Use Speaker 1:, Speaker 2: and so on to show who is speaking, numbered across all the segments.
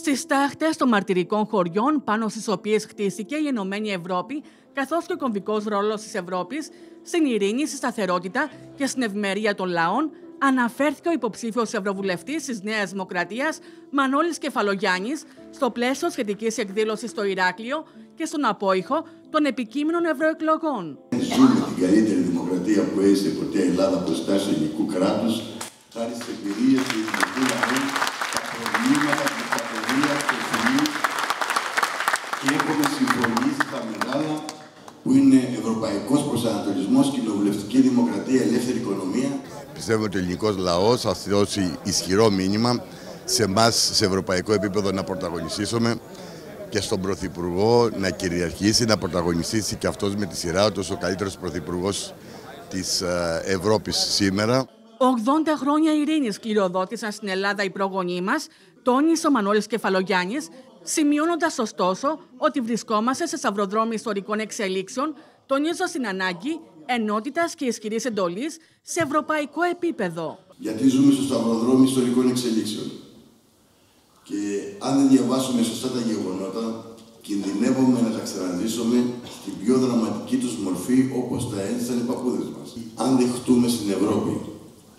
Speaker 1: Στις τάχτε των μαρτυρικών χωριών πάνω στις οποίες χτίστηκε η Ενωμένη Ευρώπη, καθώς και ο κομβικός ρόλος της Ευρώπης στην ειρήνη, στη σταθερότητα και στην ευημερία των λαών, αναφέρθηκε ο υποψήφιος Ευρωβουλευτής της Νέας Δημοκρατίας Μανώλης Κεφαλογιάννης στο πλαίσιο σχετικής εκδήλωσης στο Ηράκλειο και στον απόϊχο των επικείμενων ευρωεκλογών.
Speaker 2: Ζούμε την καλύτερη δημοκρατία που έζησε ποτέ η Ελλάδα μπροστά στο ελληνικού κράτους, χάρη στις εμπειρίες του έχουμε συμφωνήσει τα μεγάλα που είναι ευρωπαϊκός προσανατολισμός, κοινοβουλευτική δημοκρατία, ελεύθερη οικονομία.
Speaker 3: Πιστεύω ότι ο ελληνικός λαός θα δώσει ισχυρό μήνυμα σε εμάς σε ευρωπαϊκό επίπεδο να πρωταγωνιστήσουμε και στον Πρωθυπουργό να κυριαρχήσει, να πρωταγωνιστήσει και αυτός με τη σειρά του ο καλύτερος Πρωθυπουργός της ε, Ευρώπης σήμερα.
Speaker 1: 80 χρόνια ειρήνης κληροδότησαν στην Ελλάδα οι προγονείς μας, τόνισε ο Μανώλης Κεφαλογιάννης, σημειώνοντας ωστόσο ότι βρισκόμαστε σε σταυροδρόμι ιστορικών εξελίξεων, τονίζοντα την ανάγκη ενότητας και ισχυρής εντολής σε ευρωπαϊκό επίπεδο.
Speaker 2: Γιατί ζούμε στο σταυροδρόμι ιστορικών εξελίξεων. Και αν δεν διαβάσουμε σωστά τα γεγονότα, κινδυνεύουμε να τα ξαναζήσουμε στην πιο δραματική τους μορφή όπως τα ένσαν οι παππούδες μας. Αν δεχτούμε στην Ευρώπη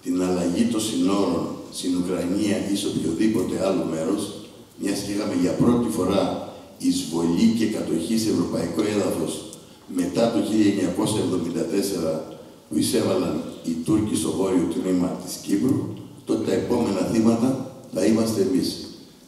Speaker 2: την αλλαγή των συνόρων στην Ουκρανία ή σε οποιοδήποτε άλλο μέρος, μιας και είχαμε για πρώτη φορά εισβολή και κατοχή σε ευρωπαϊκό έδαφος μετά το 1974 που εισέβαλαν οι Τούρκοι στο βόρειο τμήμα της Κύπρου, τότε τα επόμενα θύματα θα είμαστε εμείς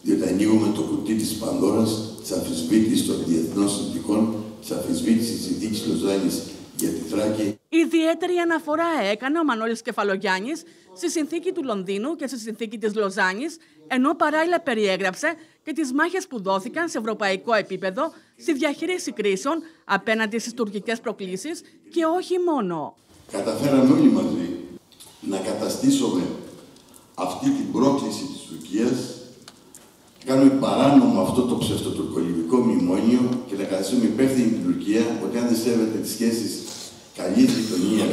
Speaker 2: διότι ανοίγουμε το κουτί της Πανδώρας της αμφισβήτησης των διεθνών συνθήκων, της αμφισβήτησης της συνθήκης Λοζάνης για τη Θράκη.
Speaker 1: Ιδιαίτερη αναφορά έκανε ο Μανώλης Κεφαλογιάννης στη συνθήκη του Λονδίνου και στη συνθήκη της Λοζάνης, ενώ παράλληλα περιέγραψε και τις μάχες που δόθηκαν σε ευρωπαϊκό επίπεδο στη διαχείριση κρίσεων απέναντι στις τουρκικές προκλήσεις και όχι μόνο.
Speaker 2: Καταφέραμε όλοι μαζί να καταστήσουμε αυτή την πρόκληση της Τουρκίας κάνουμε παράνομο αυτό το ψευτοτουρκολιβικό μνημόνιο και να καθίσουμε υπεύθυνη την Τουρκία ότι αν δεν σέβεται τις σχέσεις καλή γειτονία,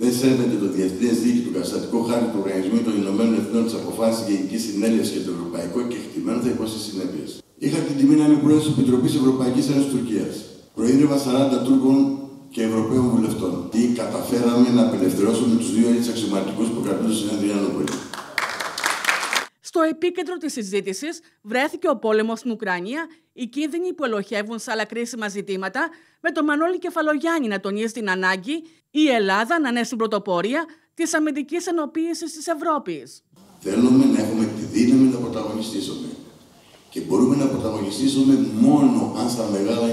Speaker 2: δεν σέβεται το διεθνές δίκαιο του καταστατικού χάρτη του Οργανισμού των Ηνωμένων Εθνών της αποφάσης Γενική Συνέλευση και το Ευρωπαϊκό κεκτημένο θα υποστεί συνέπειες. Είχα την τιμή να είμαι πρόεδρος της Επιτροπής Ευρωπαϊκής Ένωσης Τουρκίας. Προείδρευα 40 Τούρκων και Ευρωπαίων βουλευτών. Τι καταφέραμε να απελευθερώσουμε τους δύο έτσι αξιωματικούς που κρατούν στην Ανδριανούπολη.
Speaker 1: Στο επίκεντρο της συζήτησης βρέθηκε ο πόλεμος στην Ουκρανία, οι κίνδυνοι που ελοχεύουν σε άλλα κρίσιμα ζητήματα, με τον Μανώλη Κεφαλογιάννη να τονίζει την ανάγκη η Ελλάδα να είναι στην πρωτοπορία της αμυντικής ενοποίησης της Ευρώπης.
Speaker 2: Θέλουμε να έχουμε τη δύναμη να πρωταγωνιστήσουμε. Και μπορούμε να πρωταγωνιστήσουμε μόνο αν στα μεγάλα